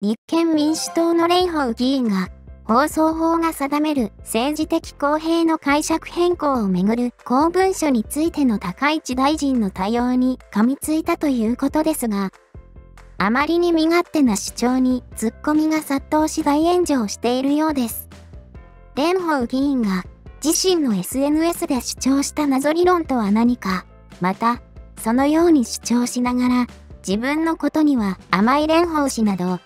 立憲民主党の蓮舫議員が、放送法が定める政治的公平の解釈変更をめぐる公文書についての高市大臣の対応に噛みついたということですが、あまりに身勝手な主張にツッコミが殺到し大炎上しているようです。蓮舫議員が自身の SNS で主張した謎理論とは何か、また、そのように主張しながら、自分のことには甘い蓮舫氏など、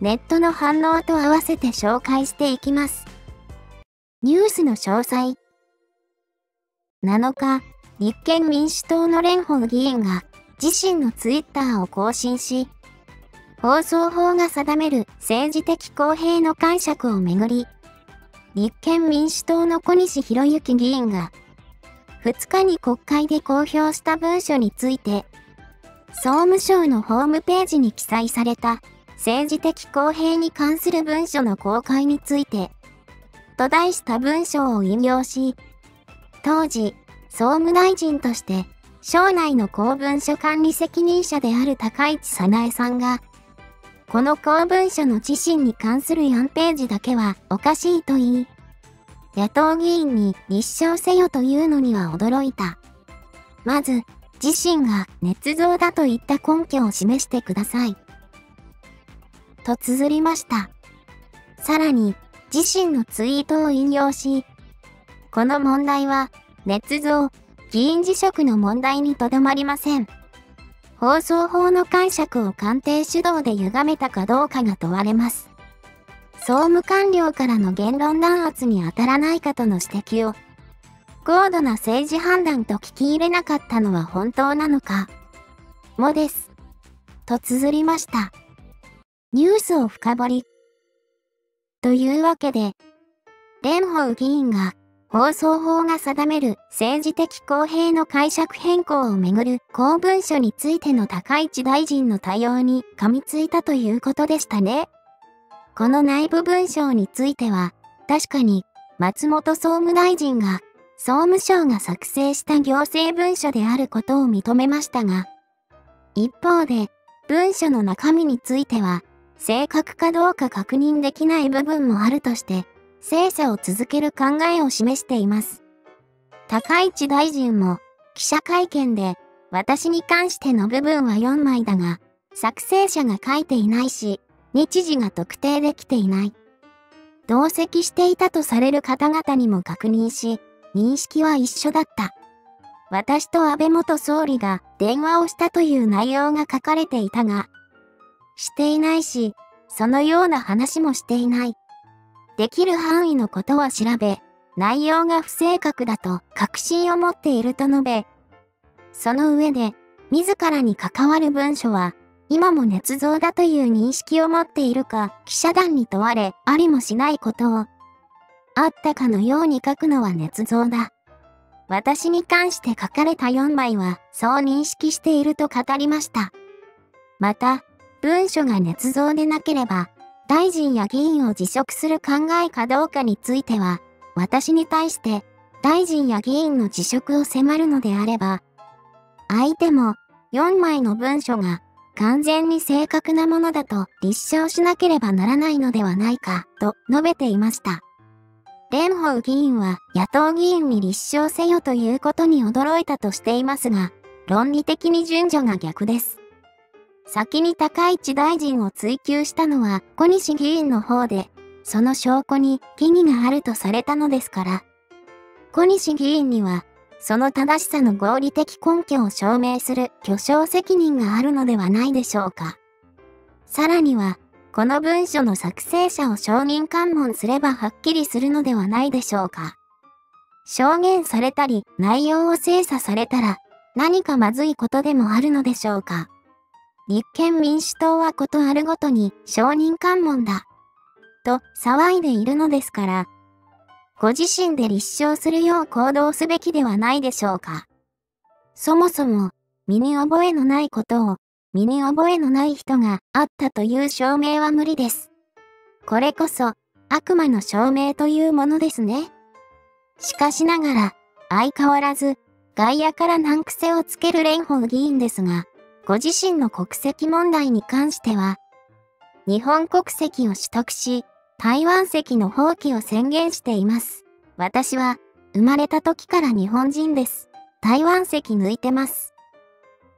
ネットの反応と合わせて紹介していきます。ニュースの詳細。7日、立憲民主党の蓮舫議員が自身のツイッターを更新し、放送法が定める政治的公平の解釈をめぐり、立憲民主党の小西博之議員が、2日に国会で公表した文書について、総務省のホームページに記載された政治的公平に関する文書の公開について、と題した文書を引用し、当時、総務大臣として、省内の公文書管理責任者である高市早苗さんが、この公文書の自身に関する4ページだけはおかしいと言い、野党議員に立証せよというのには驚いた。まず、自身が捏造だといった根拠を示してください。と綴りました。さらに、自身のツイートを引用し、この問題は、捏造、議員辞職の問題にとどまりません。放送法の解釈を官邸主導で歪めたかどうかが問われます。総務官僚からの言論弾圧に当たらないかとの指摘を、高度な政治判断と聞き入れなかったのは本当なのか、もです。と綴りました。ニュースを深掘り。というわけで、蓮舫議員が放送法が定める政治的公平の解釈変更をめぐる公文書についての高市大臣の対応に噛みついたということでしたね。この内部文章については、確かに松本総務大臣が総務省が作成した行政文書であることを認めましたが、一方で文書の中身については正確かどうか確認できない部分もあるとして精査を続ける考えを示しています。高市大臣も記者会見で私に関しての部分は4枚だが、作成者が書いていないし、日時が特定できていない。同席していたとされる方々にも確認し、認識は一緒だった。私と安倍元総理が電話をしたという内容が書かれていたが、していないし、そのような話もしていない。できる範囲のことは調べ、内容が不正確だと確信を持っていると述べ、その上で、自らに関わる文書は、今も捏造だという認識を持っているか、記者団に問われ、ありもしないことを、あったかのように書くのは捏造だ。私に関して書かれた4枚は、そう認識していると語りました。また、文書が捏造でなければ、大臣や議員を辞職する考えかどうかについては、私に対して大臣や議員の辞職を迫るのであれば、相手も4枚の文書が完全に正確なものだと立証しなければならないのではないか、と述べていました。蓮舫議員は野党議員に立証せよということに驚いたとしていますが、論理的に順序が逆です。先に高市大臣を追及したのは小西議員の方で、その証拠に疑義があるとされたのですから、小西議員には、その正しさの合理的根拠を証明する巨匠責任があるのではないでしょうか。さらには、この文書の作成者を証人喚問すればはっきりするのではないでしょうか。証言されたり内容を精査されたら何かまずいことでもあるのでしょうか。立憲民主党はことあるごとに承認喚問だ。と騒いでいるのですから、ご自身で立証するよう行動すべきではないでしょうか。そもそも、身に覚えのないことを、身に覚えのない人があったという証明は無理です。これこそ、悪魔の証明というものですね。しかしながら、相変わらず、外野から難癖をつける蓮舫議員ですが、ご自身の国籍問題に関しては、日本国籍を取得し、台湾籍の放棄を宣言しています。私は、生まれた時から日本人です。台湾籍抜いてます。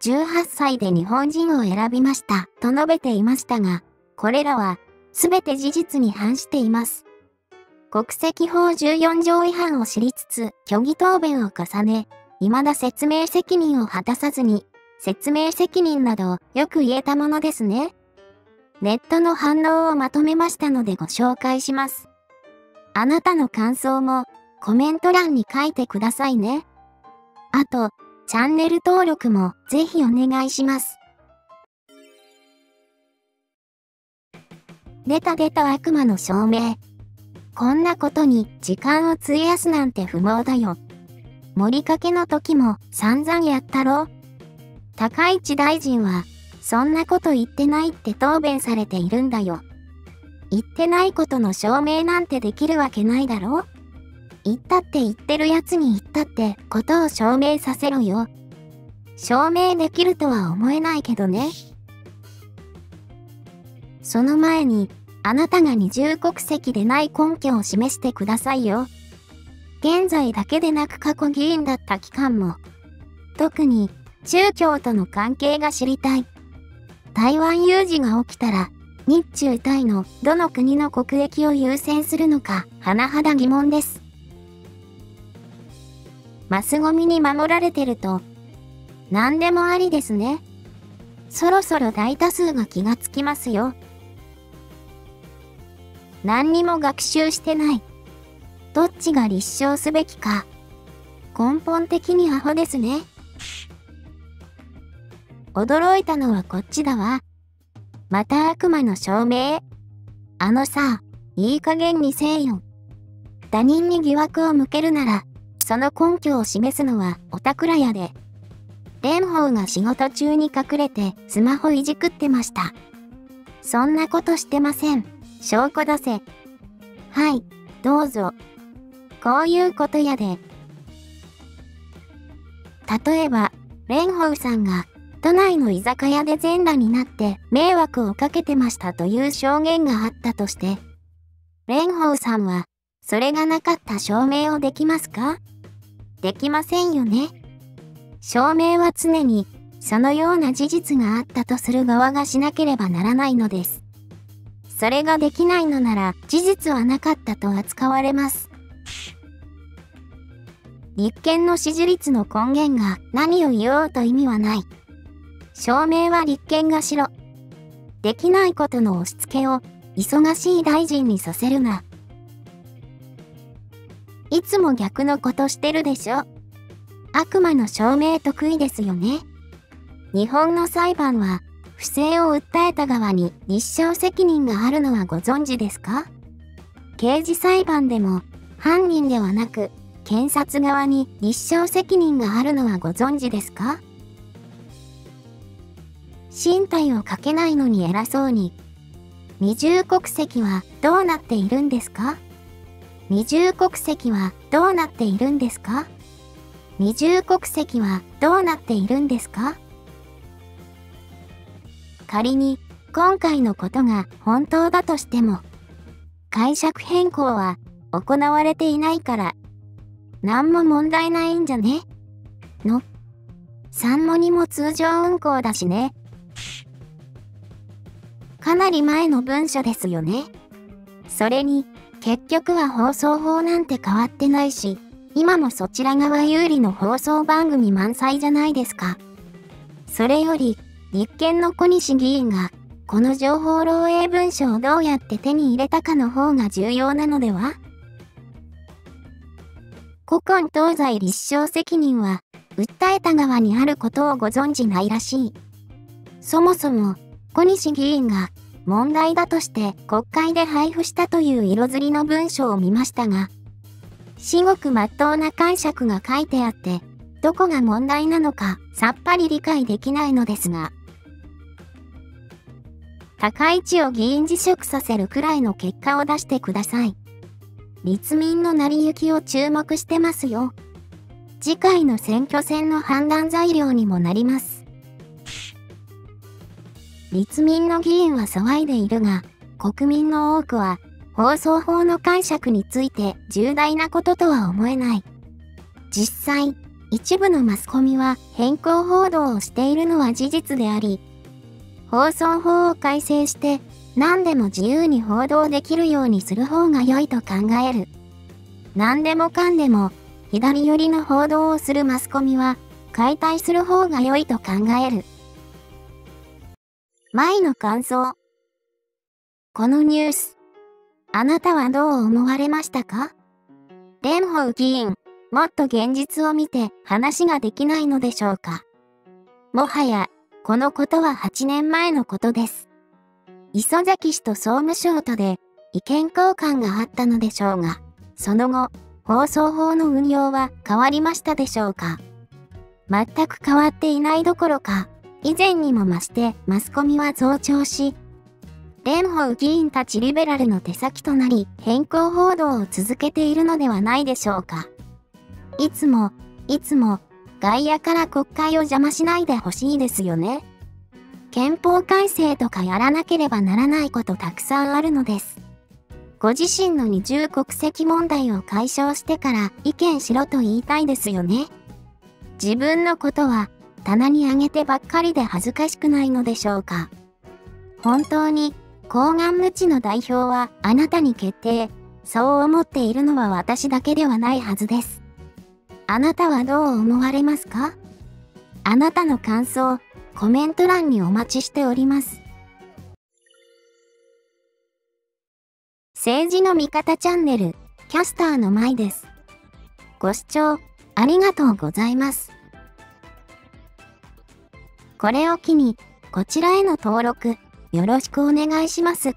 18歳で日本人を選びました、と述べていましたが、これらは、すべて事実に反しています。国籍法14条違反を知りつつ、虚偽答弁を重ね、未だ説明責任を果たさずに、説明責任などよく言えたものですね。ネットの反応をまとめましたのでご紹介します。あなたの感想もコメント欄に書いてくださいね。あと、チャンネル登録もぜひお願いします。出た出た悪魔の証明。こんなことに時間を費やすなんて不毛だよ。盛りかけの時も散々やったろ高市大臣はそんなこと言ってないって答弁されているんだよ。言ってないことの証明なんてできるわけないだろ？言ったって言ってるやつに言ったってことを証明させろよ。証明できるとは思えないけどね。その前に、あなたが二重国籍でない根拠を示してくださいよ。現在だけでなく過去議員だった期間も。特に、宗教との関係が知りたい。台湾有事が起きたら、日中台のどの国の国益を優先するのか、甚だ疑問です。マスゴミに守られてると、何でもありですね。そろそろ大多数が気がつきますよ。何にも学習してない。どっちが立証すべきか。根本的にアホですね。驚いたのはこっちだわ。また悪魔の証明？あのさ、いい加減にせえよ。他人に疑惑を向けるなら、その根拠を示すのはおたくらやで。蓮舫が仕事中に隠れてスマホいじくってました。そんなことしてません。証拠出せ。はい、どうぞ。こういうことやで。例えば、蓮舫さんが都内の居酒屋で全裸になって迷惑をかけてましたという証言があったとして、蓮舫さんは、それがなかった証明をできますか？できませんよね。証明は常に、そのような事実があったとする側がしなければならないのです。それができないのなら、事実はなかったと扱われます。立憲の支持率の根源が何を言おうと意味はない。証明は立憲がしろ。できないことの押し付けを忙しい大臣にさせるな。いつも逆のことしてるでしょ。悪魔の証明得意ですよね。日本の裁判は不正を訴えた側に立証責任があるのはご存知ですか？刑事裁判でも犯人ではなく検察側に立証責任があるのはご存知ですか？身体をかけないのに偉そうに。二重国籍はどうなっているんですか？二重国籍はどうなっているんですか？二重国籍はどうなっているんですか？仮に今回のことが本当だとしても解釈変更は行われていないから何も問題ないんじゃね？の。3も2も通常運行だしね。かなり前の文書ですよね。それに、結局は放送法なんて変わってないし、今もそちら側有利の放送番組満載じゃないですか。それより、立憲の小西議員が、この情報漏洩文書をどうやって手に入れたかの方が重要なのでは？古今東西立証責任は、訴えた側にあることをご存じないらしい。そもそも、小西議員が問題だとして国会で配布したという色づりの文章を見ましたが、至極真っ当な解釈が書いてあって、どこが問題なのかさっぱり理解できないのですが、高市を議員辞職させるくらいの結果を出してください。立民の成り行きを注目してますよ。次回の選挙戦の判断材料にもなります。立民の議員は騒いでいるが、国民の多くは、放送法の解釈について重大なこととは思えない。実際、一部のマスコミは変更報道をしているのは事実であり、放送法を改正して何でも自由に報道できるようにする方が良いと考える。何でもかんでも左寄りの報道をするマスコミは解体する方が良いと考える。前の感想。このニュース、あなたはどう思われましたか？蓮舫議員、もっと現実を見て話ができないのでしょうか？もはや、このことは8年前のことです。磯崎氏と総務省とで意見交換があったのでしょうが、その後、放送法の運用は変わりましたでしょうか？全く変わっていないどころか、以前にも増してマスコミは増長し、蓮舫議員たちリベラルの手先となり変更報道を続けているのではないでしょうか。いつも、いつも、外野から国会を邪魔しないでほしいですよね。憲法改正とかやらなければならないことたくさんあるのです。ご自身の二重国籍問題を解消してから意見しろと言いたいですよね。自分のことは棚に上げてばっかりで恥ずかしくないのでしょうか。本当に抗がん無知の代表はあなたに決定。そう思っているのは私だけではないはずです。あなたはどう思われますか？あなたの感想、コメント欄にお待ちしております。政治の味方チャンネル、キャスターの舞です。ご視聴ありがとうございます。これを機に、こちらへの登録、よろしくお願いします。